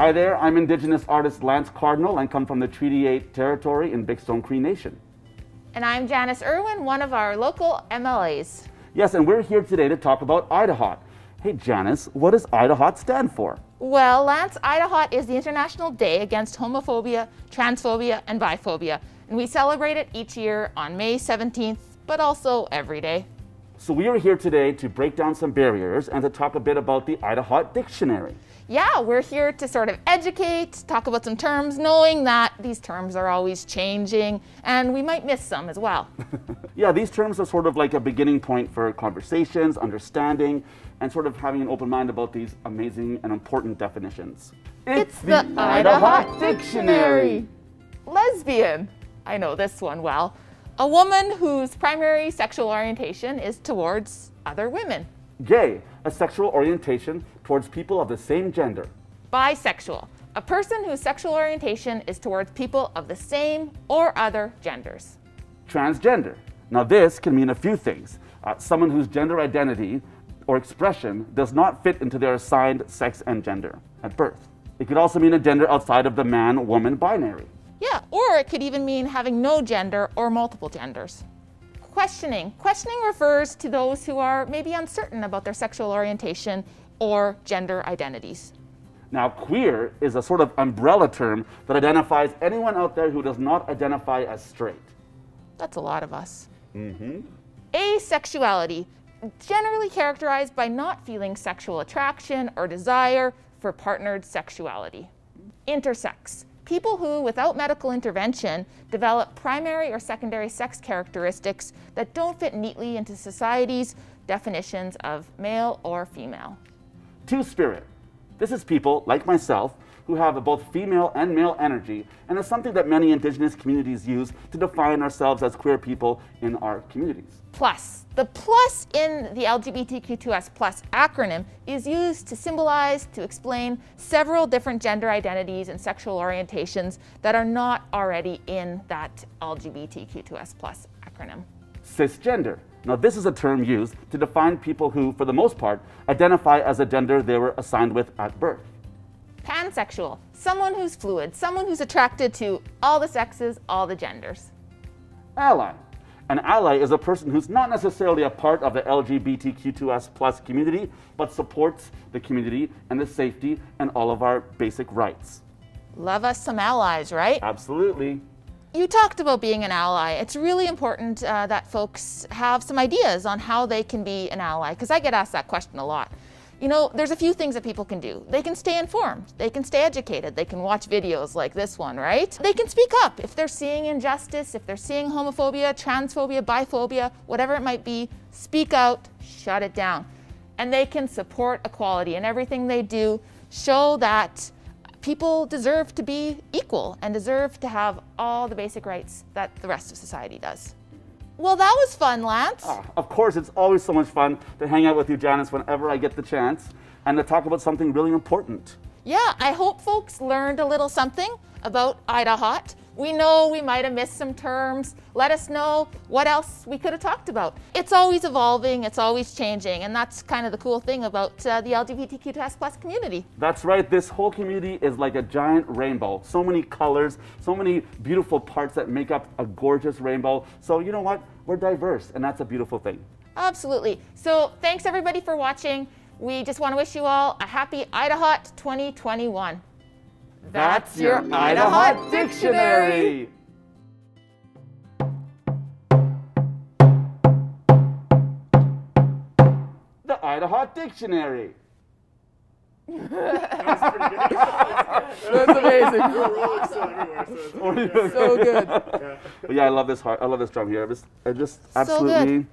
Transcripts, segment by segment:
Hi there, I'm Indigenous artist Lance Cardinal and come from the Treaty 8 territory in Big Stone Cree Nation. And I'm Janis Irwin, one of our local MLAs. Yes, and we're here today to talk about IDAHOT. Hey Janis, what does IDAHOT stand for? Well, Lance, IDAHOT is the International Day Against Homophobia, Transphobia, and Biphobia. And we celebrate it each year on May 17th, but also every day. So we are here today to break down some barriers and to talk a bit about the IDAHOT dictionary. Yeah, we're here to sort of educate, talk about some terms, knowing that these terms are always changing and we might miss some as well. yeah, these terms are sort of like a beginning point for conversations, understanding, and sort of having an open mind about these amazing and important definitions. It's, it's the, the IDAHOT Dictionary. Lesbian. I know this one well. A woman whose primary sexual orientation is towards other women. Gay, a sexual orientation towards people of the same gender. Bisexual, a person whose sexual orientation is towards people of the same or other genders. Transgender. Now, this can mean a few things. Uh, someone whose gender identity or expression does not fit into their assigned sex and gender at birth. It could also mean a gender outside of the man woman binary. Yeah, or it could even mean having no gender or multiple genders. Questioning. Questioning refers to those who are maybe uncertain about their sexual orientation or gender identities. Now, queer is a sort of umbrella term that identifies anyone out there who does not identify as straight. That's a lot of us. Mm-hmm. Asexuality, generally characterized by not feeling sexual attraction or desire for partnered sexuality. Intersex, people who, without medical intervention, develop primary or secondary sex characteristics that don't fit neatly into society's definitions of male or female. Two spirit. This is people, like myself, who have both female and male energy, and it's something that many indigenous communities use to define ourselves as queer people in our communities. Plus. The plus in the LGBTQ2S plus acronym is used to symbolize, to explain several different gender identities and sexual orientations that are not already in that LGBTQ2S plus acronym. Cisgender. Now, this is a term used to define people who, for the most part, identify as a gender they were assigned with at birth. Pansexual, someone who's fluid, someone who's attracted to all the sexes, all the genders. Ally. An ally is a person who's not necessarily a part of the LGBTQ2S plus community, but supports the community and the safety and all of our basic rights. Love us some allies, right? Absolutely. You talked about being an ally. It's really important uh, that folks have some ideas on how they can be an ally, because I get asked that question a lot you know, there's a few things that people can do. They can stay informed, they can stay educated, they can watch videos like this one, right? They can speak up if they're seeing injustice, if they're seeing homophobia, transphobia, biphobia, whatever it might be, speak out, shut it down. And they can support equality in everything they do, show that people deserve to be equal and deserve to have all the basic rights that the rest of society does. Well, that was fun, Lance. Oh, of course, it's always so much fun to hang out with you, Janis, whenever I get the chance and to talk about something really important. Yeah, I hope folks learned a little something about IDAHOT. We know we might have missed some terms. Let us know what else we could have talked about. It's always evolving, it's always changing, and that's kind of the cool thing about uh, the LGBTQ plus community. That's right, this whole community is like a giant rainbow. So many colors, so many beautiful parts that make up a gorgeous rainbow. So you know what? We're diverse, and that's a beautiful thing. Absolutely. So thanks everybody for watching. We just want to wish you all a happy IDAHOT 2021. That's your Idaho Dictionary! The Idaho Dictionary! That's amazing. so good. Yeah. But yeah, I love this heart. I love this drum here. Just, I just absolutely,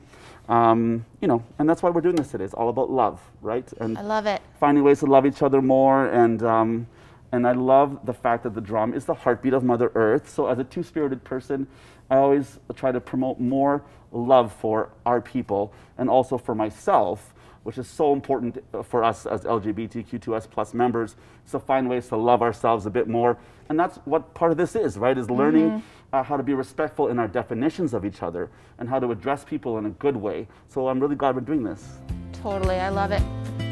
so um, you know, and that's why we're doing this today. It's all about love, right? And I love it. Finding ways to love each other more and um, and I love the fact that the drum is the heartbeat of Mother Earth. So, as a two spirited person, I always try to promote more love for our people and also for myself, which is so important for us as LGBTQ2S plus members, is to find ways to love ourselves a bit more. And that's what part of this is, right? Is learning mm-hmm. uh, how to be respectful in our definitions of each other and how to address people in a good way. So, I'm really glad we're doing this. Totally. I love it.